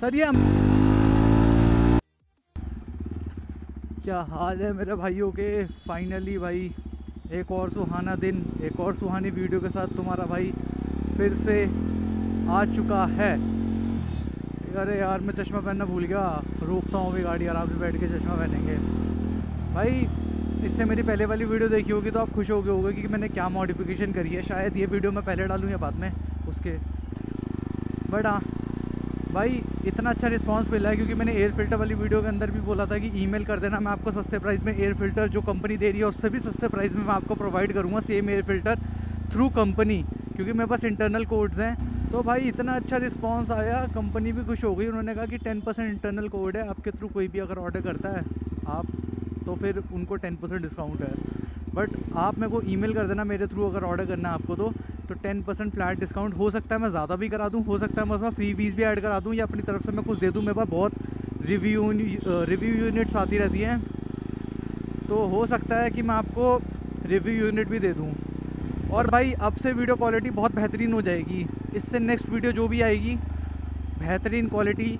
Sir ये क्या हाल है मेरे भाइयों के? फाइनली भाई, एक और सुहाना दिन, एक और सुहानी वीडियो के साथ तुम्हारा भाई फिर से आ चुका है। अरे यार, मैं चश्मा पहनना भूल गया। रोकता हूँ भी गाड़ी, आराम से बैठ के चश्मा पहनेंगे। भाई, इससे मेरी पहले वाली वीडियो देखी होगी तो आप खुश हो गए होगे कि मैंने क्या मॉडिफिकेशन करी है। शायद ये वीडियो मैं पहले डालूँ या बाद में उसके। बट हाँ भाई, इतना अच्छा रिस्पांस मिला है, क्योंकि मैंने एयर फ़िल्टर वाली वीडियो के अंदर भी बोला था कि ईमेल कर देना, मैं आपको सस्ते प्राइस में एयर फ़िल्टर जो कंपनी दे रही है, उससे भी सस्ते प्राइस में मैं आपको प्रोवाइड करूँगा same air filter through company क्योंकि मेरे पास इंटरनल कोड्स हैं। तो भाई, इतना अच्छा रिस्पांस आया कंपनी भी खुश हो गई, उन्होंने कहा कि टेन परसेंट इंटरनल कोड है, आपके थ्रू कोई भी अगर ऑर्डर करता है, आप तो फिर उनको टेन परसेंट डिस्काउंट है। बट आप मेरे को ईमेल कर देना, मेरे थ्रू अगर ऑर्डर करना है आपको तो तो टेन परसेंट फ्लैट डिस्काउंट हो सकता है, मैं ज़्यादा भी करा दूँ, हो सकता है मैं उसमें फ्री वीज़ भी ऐड करा दूँ, या अपनी तरफ़ से मैं कुछ दे दूँ, मेरे पास बहुत रिव्यू रिव्यू यूनिट्स आती रहती हैं। तो हो सकता है कि मैं आपको रिव्यू यूनिट भी दे दूँ। और भाई, अब से वीडियो क्वालिटी बहुत बेहतरीन हो जाएगी। इससे नेक्स्ट वीडियो जो भी आएगी, बेहतरीन क्वालिटी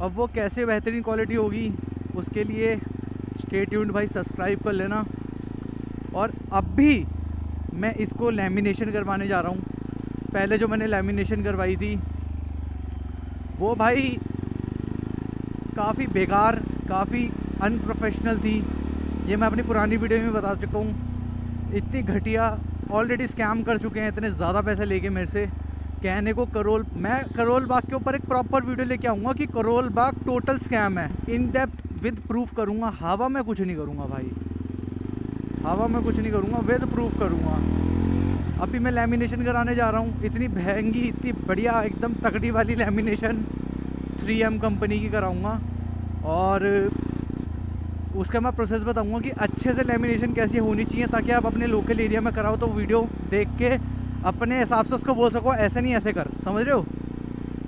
अब वो कैसे बेहतरीन क्वालिटी होगी, उसके लिए स्टे ट्यून्ड भाई सब्सक्राइब कर लेना। और अब भी मैं इसको लेमिनेशन करवाने जा रहा हूँ। पहले जो मैंने लेमिनेशन करवाई थी, वो भाई काफ़ी बेकार, काफ़ी अनप्रोफेशनल थी। ये मैं अपनी पुरानी वीडियो में बता चुका हूँ। इतनी घटिया ऑलरेडी स्कैम कर चुके हैं, इतने ज़्यादा पैसे लेके मेरे से। कहने को करोल, मैं करोल बाग के ऊपर एक प्रॉपर वीडियो लेके आऊँगा कि करोल बाग टोटल स्कैम है। इन डेप्थ विद प्रूफ करूँगा, हवा में कुछ नहीं करूँगा भाई। हवा में कुछ नहीं करूँगा वेद प्रूफ करूँगा। अभी मैं लेमिनेशन कराने जा रहा हूँ, इतनी महँगी, इतनी बढ़िया, एकदम तकड़ी वाली लेमिनेशन थ्री एम कंपनी की कराऊँगा। और उसका मैं प्रोसेस बताऊँगा कि अच्छे से लेमिनेशन कैसी होनी चाहिए, ताकि आप अपने लोकल एरिया में कराओ तो वीडियो देख के अपने हिसाब से उसको बोल सको, ऐसे नहीं, ऐसे कर। समझ रहे हो?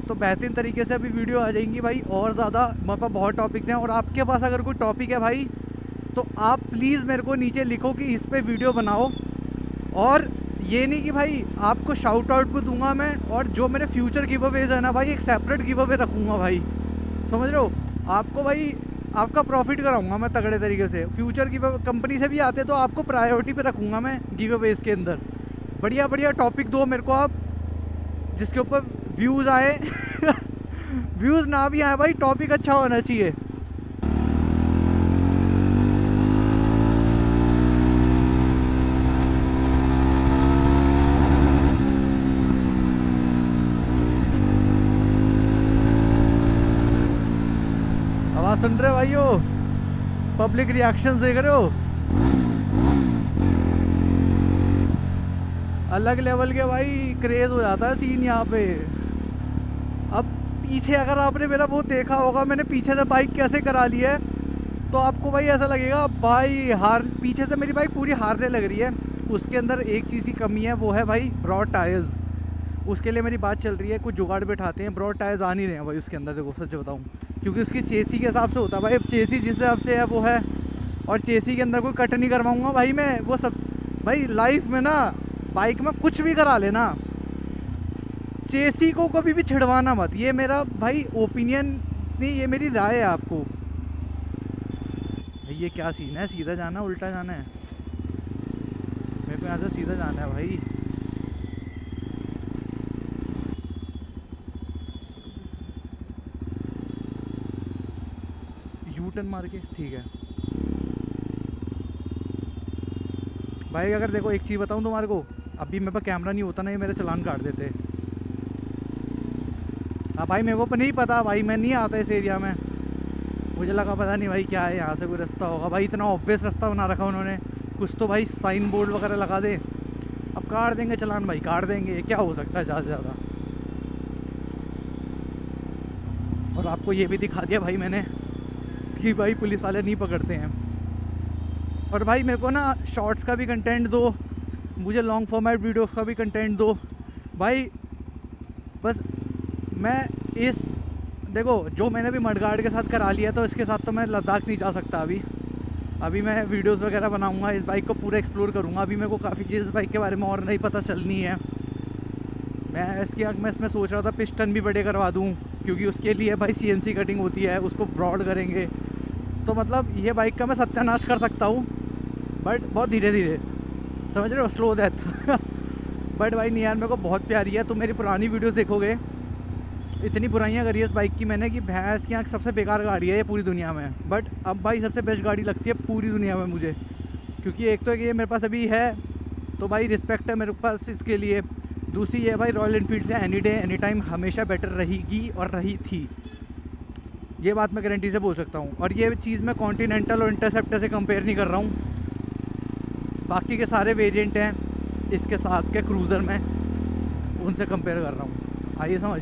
तो बेहतरीन तरीके से अभी वीडियो आ जाएँगी भाई, और ज़्यादा मेरे पास बहुत टॉपिक्स हैं, और आपके पास अगर कोई टॉपिक है भाई तो आप प्लीज़ मेरे को नीचे लिखो कि इस पर वीडियो बनाओ। और ये नहीं कि भाई आपको शाउट आउट भी दूँगा मैं, और जो मेरे फ्यूचर गिव अवेज है ना भाई, एक सेपरेट गिव अवे रखूँगा भाई। समझ रहे हो? आपको भाई, आपका प्रॉफिट कराऊँगा मैं तगड़े तरीके से। फ्यूचर की कंपनी से भी आते तो आपको प्रायोरिटी पे रखूँगा मैं गिव अवेज के अंदर। बढ़िया बढ़िया टॉपिक दो मेरे को आप, जिसके ऊपर व्यूज़ आए। व्यूज़ ना भी आए भाई टॉपिक अच्छा होना चाहिए। सुन रहे भाई भाइयों? पब्लिक रिएक्शन देख रहे हो? अलग लेवल के भाई क्रेज हो जाता है सीन यहाँ पे। अब पीछे अगर आपने मेरा वो देखा होगा, मैंने पीछे से बाइक कैसे करा ली है तो आपको भाई ऐसा लगेगा, भाई हार, पीछे से मेरी बाइक पूरी हारने लग रही है। उसके अंदर एक चीज़ की कमी है, वो है भाई ब्रॉड टायर्स उसके लिए मेरी बात चल रही है, कुछ जुगाड़ बैठाते हैं ब्रॉड टायर्स आ नहीं रहे हैं भाई उसके अंदर, देखो, सच बताऊँ। क्योंकि उसकी चेसी के हिसाब से होता है भाई। अब चेसी जिस हिसाब से है, वो है। और चेसी के अंदर कोई कट नहीं करवाऊँगा भाई मैं। वो सब, भाई लाइफ में ना बाइक में कुछ भी करा लेना। चेसी को कभी भी छिड़वाना मत। ये मेरा भाई ओपिनियन नहीं, ये मेरी राय है आपको। भाई ये क्या सीन है? सीधा जाना उल्टा जाना है? मेरे को यहाँ से सीधा जाना है भाई यू टर्न मार के। ठीक है। भाई, अगर देखो एक चीज़ बताऊँ तुम्हारे को, अभी मेरे पास कैमरा नहीं होता ना, ये मेरा चलान काट देते। हाँ भाई, मेरे को नहीं पता भाई, मैं नहीं आता इस एरिया में। मुझे लगा पता नहीं भाई क्या है, यहाँ से कोई रास्ता होगा। भाई, इतना ऑब्वियस रास्ता बना रखा उन्होंने। कुछ तो भाई साइन बोर्ड वगैरह लगा दे। अब काट देंगे चलान भाई, काट देंगे। क्या हो सकता है ज़्यादा से ज़्यादा? और आपको ये भी दिखा दिया भाई मैंने। कि भाई पुलिस वाले नहीं पकड़ते हैं। और भाई मेरे को ना शॉर्ट्स का भी कंटेंट दो, मुझे लॉन्ग फॉर्मेट वीडियोस का भी कंटेंट दो। भाई, बस मैं इस, देखो, जो मैंने अभी मडगाड़ के साथ करा लिया तो इसके साथ तो मैं लद्दाख नहीं जा सकता अभी। अभी मैं वीडियोस वगैरह बनाऊँगा, इस बाइक को पूरा एक्सप्लोर करूँगा। अभी मेरे को काफ़ी चीज़ इस बाइक के बारे में और नहीं पता चलनी है। मैं इसकी मैं इसमें सोच रहा था पिस्टन भी बड़े करवा दूँ, क्योंकि उसके लिए भाई सीएनसी कटिंग होती है, उसको ब्रॉड करेंगे। तो मतलब ये बाइक का मैं सत्यानाश कर सकता हूँ बट बहुत धीरे धीरे समझ रहे हो? स्लो डेथ बट भाई नियार मेरे को बहुत प्यारी है। तुम मेरी पुरानी वीडियोस देखोगे। इतनी बुराइयाँ करी है इस बाइक की मैंने कि भैंस की आँख सबसे बेकार गाड़ी है ये पूरी दुनिया में। बट अब भाई सबसे बेस्ट गाड़ी लगती है पूरी दुनिया में मुझे। क्योंकि एक तो ये मेरे पास अभी है तो भाई रिस्पेक्ट है मेरे पास इसके लिए। दूसरी ये भाई रॉयल इनफील्ड से एनी डे एनी टाइम हमेशा बेटर रहेगी और रही थी। ये बात मैं गारंटी से बोल सकता हूँ। और ये चीज़ मैं कॉन्टीनेंटल और इंटरसेप्टर से कंपेयर नहीं कर रहा हूँ। बाकी के सारे वेरिएंट हैं इसके साथ के क्रूज़र में उनसे कंपेयर कर रहा हूँ। आइए समझ।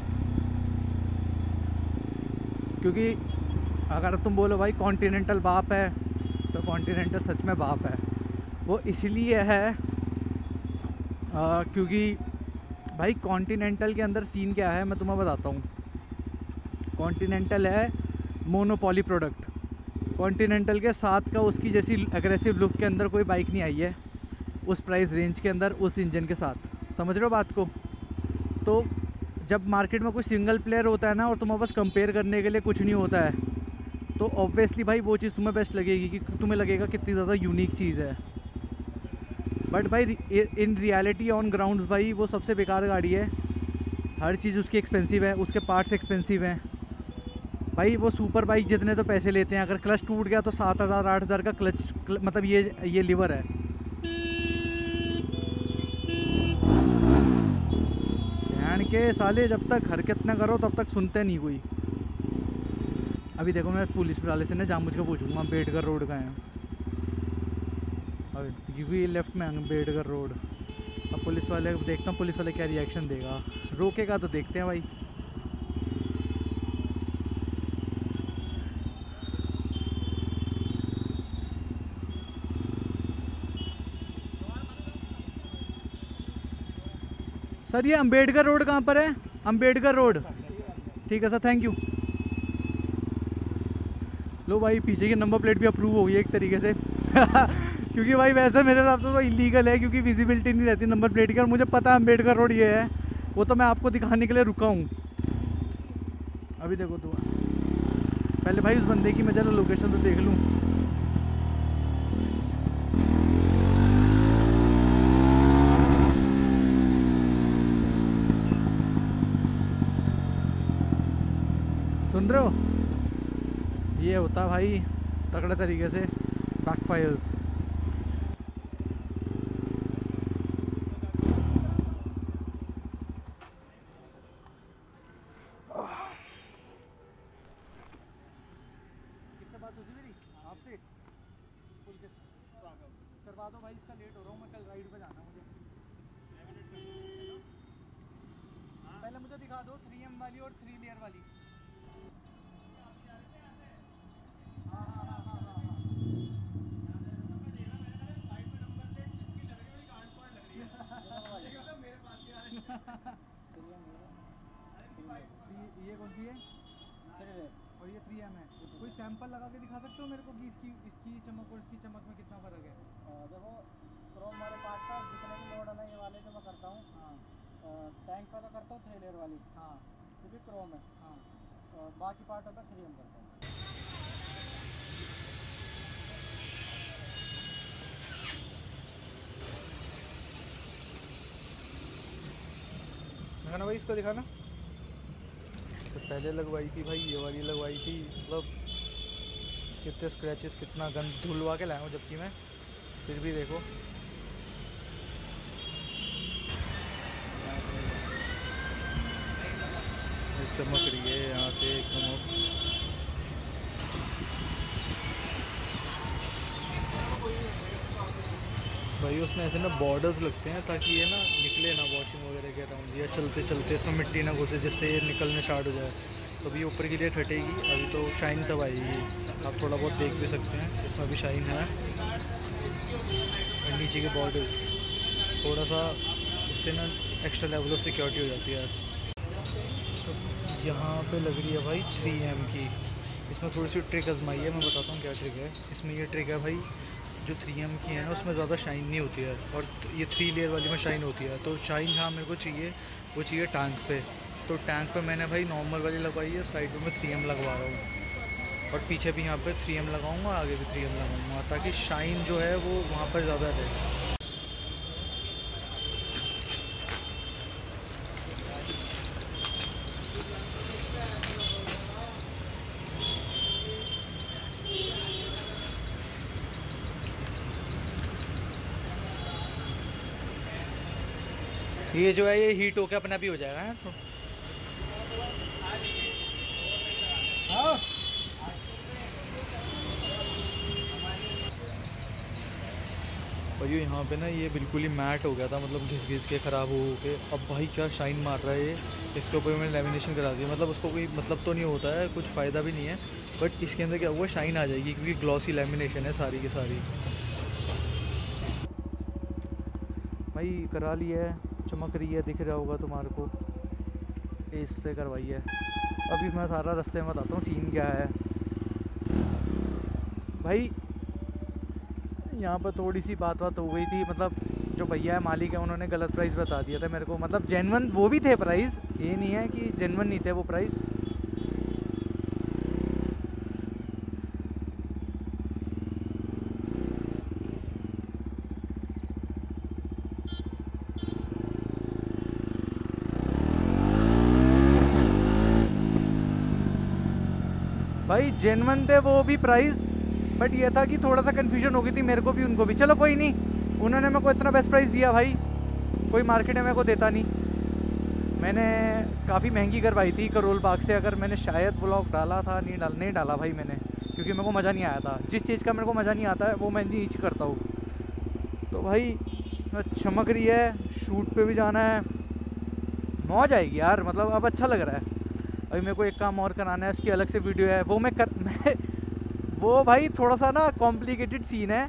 क्योंकि अगर तुम बोलो भाई कॉन्टीनेंटल बाप है तो कॉन्टीनेंटल सच में बाप है। वो इसलिए है आ, क्योंकि भाई कॉन्टीनेंटल के अंदर सीन क्या है मैं तुम्हें बताता हूँ। कॉन्टीनेंटल है मोनोपॉली प्रोडक्ट। कॉन्टीनेंटल के साथ का उसकी जैसी एग्रेसिव लुक के अंदर कोई बाइक नहीं आई है। उस प्राइस रेंज के अंदर, उस इंजन के साथ। समझ रहे हो बात को? तो जब मार्केट में कोई सिंगल प्लेयर होता है ना, और तुम्हें बस कंपेयर करने के लिए कुछ नहीं होता है तो ऑब्वियसली भाई वो चीज़ तुम्हें बेस्ट लगेगी कि तुम्हें लगेगा कितनी ज़्यादा यूनिक चीज़ है। बट भाई इन रियलिटी ऑन ग्राउंड्स भाई वो सबसे बेकार गाड़ी है। हर चीज़ उसकी एक्सपेंसिव है, उसके पार्ट्स एक्सपेंसिव हैं। भाई वो सुपर बाइक जितने तो पैसे लेते हैं अगर क्लच टूट गया तो सात हज़ार आठ हज़ार का क्लच क्ल, मतलब ये ये लीवर है। ध्यान के साले जब तक हरकत ना करो तब तक सुनते नहीं कोई। अभी देखो मैं पुलिस वाले से ना जामुझ का पूछूँगा अंबेडकर रोड का है। अभी लेफ़्ट में अंबेडकर रोड। अब पुलिस वाले देखता हूँ पुलिस वाले क्या रिएक्शन देगा। रोकेगा तो देखते हैं भाई। सर, ये अंबेडकर रोड कहाँ पर है? अंबेडकर रोड। ठीक है सर थैंक यू लो भाई, पीछे की नंबर प्लेट भी अप्रूव हो गई एक तरीके से। क्योंकि भाई, वैसे मेरे हिसाब से तो इलीगल है, क्योंकि विजिबिलिटी नहीं रहती नंबर प्लेट की। और मुझे पता है अंबेडकर रोड ये है, वो तो मैं आपको दिखाने के लिए रुका हूँ। अभी देखो तो। पहले भाई, उस बंदे की मैं चलो लोकेशन तो देख लूँ सुन रहे हो ये होता भाई तगड़े तरीके से बैकफायर्स करवा दो भाई इसका लेट हो रहा हूँ मैं कल राइड पे जाना मुझे पहले मुझे दिखा दो थ्री एम वाली और थ्री लेयर वाली ये कौन सी है और ये एम है कोई सैंपल लगा के दिखा सकते हो मेरे को कि इसकी इसकी चमक और इसकी चमक में कितना फ़र्क है? देखो क्रोम वाले पार्ट का जितने भी मॉडल है ये वाले जो मैं करता हूँ। हाँ। टैंक का तो करता हूँ थ्री लेयर वाली। हाँ। भी क्रोम है हाँ। और बाकी पार्टों पर थ्री एम करता हूँ। दिखाना भाई इसको दिखाना। पहले लगवाई थी भाई, ये वाली लगवाई थी। मतलब कितने स्क्रैचेस कितना गंद धुलवा के लाया हूँ जबकि मैं। फिर भी देखो। चमक रही है यहाँ से एक भाई, उसमें ऐसे ना बॉर्डर्स लगते हैं ताकि ये ना निकले ना वॉशिंग वगैरह के अराउंड या चलते चलते इसमें मिट्टी ना घुसे जिससे ये निकलने स्टार्ट हो जाए। तो अभी ऊपर की डेट हटेगी अभी तो शाइन तब आएगी। आप थोड़ा बहुत देख भी सकते हैं, इसमें भी शाइन है। और नीचे के बॉर्डर्स थोड़ा सा इससे ना एक्स्ट्रा लेवल ऑफ़ सिक्योरिटी हो जाती है। तो यहाँ पे लग रही है भाई थ्री एम की। इसमें थोड़ी सी ट्रिक आजमाई है, मैं बताता हूँ क्या ट्रिक है। इसमें ये ट्रिक है भाई जो थ्री एम की है ना, उसमें ज़्यादा शाइन नहीं होती है। और ये थ्री लेयर वाली में शाइन होती है। तो शाइन जहाँ मेरे को चाहिए, वो चाहिए टैंक पे। तो टैंक पे मैंने भाई नॉर्मल वाली लगवाई है साइड में मैं थ्री एम लगवा रहा हूँ। और पीछे भी यहाँ पर थ्री एम लगाऊँगा, आगे भी थ्री एम लगाऊँगा, ताकि शाइन जो है, वो वहाँ पर ज़्यादा रहे। ये जो है, ये हीट होके अपना भी हो जाएगा, है तो और ये यहाँ पे ना ये बिल्कुल ही मैट हो गया था मतलब घिस घिस के, ख़राब हो के। अब भाई क्या शाइन मार रहा है ये? इसके ऊपर मैंने लेमिनेशन करा दिया मतलब उसको कोई मतलब तो नहीं होता है, कुछ फ़ायदा भी नहीं है। बट इसके अंदर क्या हुआ शाइन आ जाएगी क्योंकि ग्लॉसी लेमिनेशन है सारी की सारी। भाई, करा लिया है। चमक रही है, दिख रहा होगा तुम्हारे को। इससे करवाई है। अभी मैं सारा रास्ते में बताता हूँ सीन क्या है। भाई, यहाँ पर थोड़ी सी बात बात हो गई थी मतलब जो भैया है, मालिक है, उन्होंने गलत प्राइस बता दिया था मेरे को। मतलब जेनवन वो भी थे प्राइस ये नहीं है कि जेनवन नहीं थे वो प्राइस भाई जेनवन थे वो भी प्राइस बट ये था कि थोड़ा सा कन्फ्यूज़न हो गई थी मेरे को भी, उनको भी। चलो कोई नहीं, उन्होंने मेरे को इतना बेस्ट प्राइस दिया भाई, कोई मार्केट में मेरे को देता नहीं। मैंने काफ़ी महँगी करवाई थी करोल बाग से, अगर मैंने शायद ब्लॉग डाला था, नहीं डाल, नहीं डाला भाई मैंने, क्योंकि मेरे को मज़ा नहीं आया था। जिस चीज़ का मेरे को मज़ा नहीं आता है, वो मैं नीच करता हूँ। तो भाई चमक रही है शूट पे भी जाना है। मौज आएगी यार मतलब अब अच्छा लग रहा है। अभी मेरे को एक काम और कराना है, उसकी अलग से वीडियो है। वो मैं कर मैं वो भाई थोड़ा सा ना कॉम्प्लिकेटेड सीन है।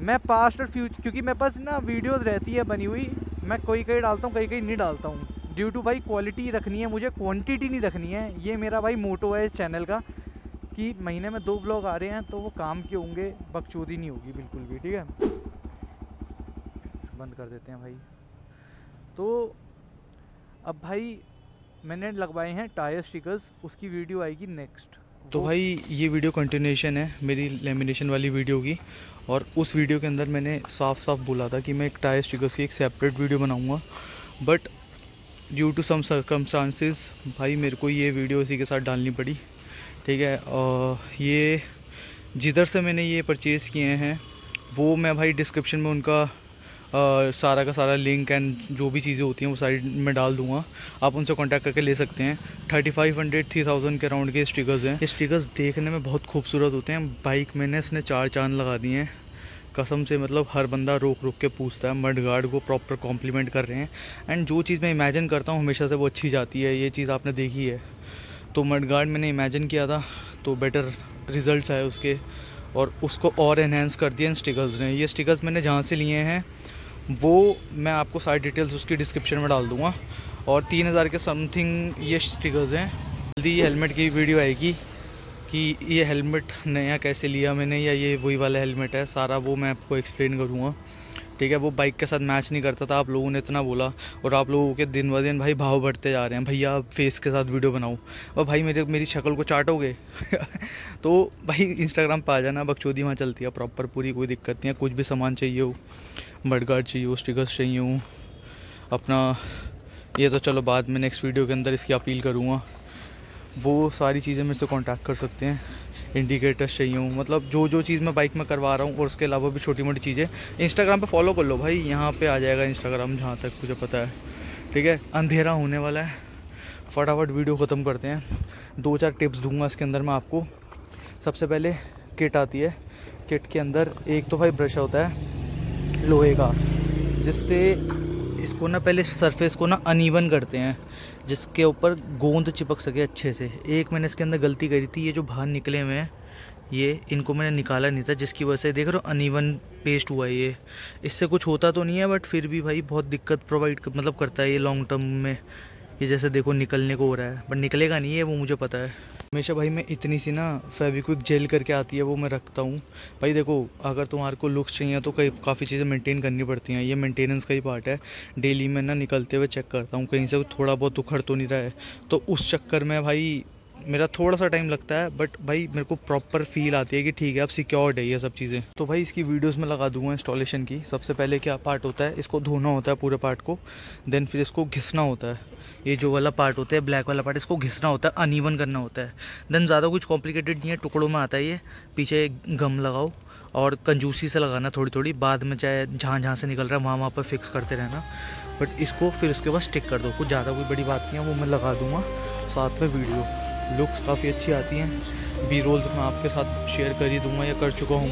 मैं पास्ट और फ्यूचर क्योंकि मेरे पास ना वीडियोस रहती है बनी हुई, मैं कोई कहीं डालता हूँ कहीं कहीं नहीं डालता हूँ। ड्यू टू भाई क्वालिटी रखनी है, मुझे क्वांटिटी नहीं रखनी है। ये मेरा भाई मोटो है इस चैनल का कि महीने में दो ब्लॉग आ रहे हैं तो वो काम के होंगे, बकचोदी नहीं होगी बिल्कुल भी, ठीक है? बंद कर देते हैं भाई। तो अब भाई मैंने लगवाए हैं टायर स्टिकर्स उसकी वीडियो आएगी नेक्स्ट तो भाई ये वीडियो कंटिन्यूशन है मेरी लेमिनेशन वाली वीडियो की। और उस वीडियो के अंदर मैंने साफ़ साफ़ बोला था कि मैं एक टायर स्टिकर्स की एक सेपरेट वीडियो बनाऊँगा। But due to some circumstances भाई मेरे को ये वीडियो इसी के साथ डालनी पड़ी। ठीक है और ये जिधर से मैंने ये परचेज़ किए हैं वो मैं भाई डिस्क्रिप्शन में उनका सारा का सारा लिंक एंड जो भी चीज़ें होती हैं वो सारी मैं डाल दूँगा। आप उनसे कांटेक्ट करके ले सकते हैं। Thirty five hundred, three thousand के अराउंड के स्टिकर्स हैं। स्टिकर्स देखने में बहुत खूबसूरत होते हैं। बाइक मैंने, इसने चार चाँद लगा दिए हैं। कसम से मतलब हर बंदा रोक रोक के पूछता है। मड गार्ड को प्रॉपर कॉम्प्लीमेंट कर रहे हैं। एंड जो चीज़ मैं इमेजिन करता हूँ, हमेशा से वो अच्छी जाती है। ये चीज़ आपने देखी है। तो मड गार्ड मैंने इमेजिन किया था। तो बेटर रिज़ल्ट आए उसके। और उसको और इन्हेंस कर दिया इन स्टिकर्स ने। ये स्टिकर्स मैंने जहाँ से लिए हैं वो मैं आपको सारी डिटेल्स उसकी डिस्क्रिप्शन में डाल दूँगा। और तीन हज़ार के समथिंग ये स्टिकर्स हैं। जल्दी हेलमेट की वीडियो आएगी कि ये हेलमेट नया कैसे लिया मैंने या ये वही वाला हेलमेट है। सारा वो मैं आपको एक्सप्लेन करूँगा। ठीक है, वो बाइक के साथ मैच नहीं करता था। आप लोगों ने इतना बोला और आप लोगों के दिन ब दिन भाई भाव बढ़ते जा रहे हैं। भैया फेस के साथ वीडियो बनाओ। और भाई, मेरे, मेरी शक्ल को चाटोगे? तो भाई इंस्टाग्राम पर आ जाना। बकचोदी वहाँ चलती है। प्रॉपर पूरी कोई दिक्कत नहीं है। कुछ भी सामान चाहिए हो। मड गार्ड चाहिए हो स्टिकर्स चाहिए हूँ अपना, ये तो चलो बाद में नेक्स्ट वीडियो के अंदर इसकी अपील करूँगा। वो सारी चीज़ें मेरे से कांटेक्ट कर सकते हैं। इंडिकेटर्स चाहिए हूँ मतलब जो जो चीज़ मैं बाइक में करवा रहा हूँ और उसके अलावा भी छोटी मोटी चीज़ें इंस्टाग्राम पे फॉलो कर लो भाई। यहाँ पे आ जाएगा इंस्टाग्राम जहाँ तक मुझे पता है। ठीक है? अंधेरा होने वाला है। फटाफट वीडियो ख़त्म करते हैं। दो, चार टिप्स दूँगा इसके अंदर मैं आपको। सबसे पहले किट आती है। किट के अंदर एक तो भाई ब्रश होता है। लोहे का, जिससे इसको ना पहले सरफेस को ना अनइवन करते हैं, जिसके ऊपर गोंद चिपक सके अच्छे से। एक मैंने इसके अंदर गलती करी थी, ये जो बाहर निकले हुए हैं, ये इनको मैंने निकाला नहीं था, जिसकी वजह से देख रहे हो अनइवन पेस्ट हुआ है ये। इससे कुछ होता तो नहीं है बट फिर भी भाई बहुत दिक्कत प्रोवाइड मतलब करता है ये लॉन्ग टर्म में। ये जैसे देखो निकलने को हो रहा है बट निकलेगा नहीं है वो मुझे पता है। हमेशा भाई मैं इतनी सी ना फेविक्विक जेल करके आती है, वो मैं रखता हूँ। भाई देखो, अगर तुम्हारे को लुक्स चाहिए तो कई, काफ़ी चीज़ें मेंटेन करनी पड़ती हैं। ये मेंटेनेंस का ही पार्ट है। डेली मैं ना निकलते हुए चेक करता हूँ, कहीं से थोड़ा बहुत उखड़ तो नहीं रहा है। तो उस चक्कर में भाई मेरा थोड़ा सा टाइम लगता है बट भाई मेरे को प्रॉपर फील आती है कि ठीक है, अब सिक्योर्ड है ये सब चीज़ें। तो भाई इसकी वीडियोस में लगा दूँगा इंस्टॉलेशन की। सबसे पहले क्या पार्ट होता है, इसको धोना होता है पूरे पार्ट को देन फिर इसको घिसना होता है। ये जो वाला पार्ट होता है ब्लैक वाला पार्ट इसको घिसना होता है अनइवन करना होता है। देन ज़्यादा कुछ कॉम्प्लिकेटेड नहीं है, टुकड़ों में आता है ये। पीछे गम लगाओ और कंजूसी से लगाना थोड़ी थोड़ी बाद में चाहे जहाँ जहाँ से निकल रहा है, वहाँ वहाँ पर फिक्स करते रहना। बट इसको फिर उसके बाद स्टिक कर दो। कुछ ज़्यादा कोई बड़ी बात नहीं है, वो मैं लगा दूँगा साथ में वीडियो लुक्स काफ़ी अच्छी आती हैं। बी रोल्स मैं आपके साथ शेयर कर ही दूँगा या कर चुका हूँ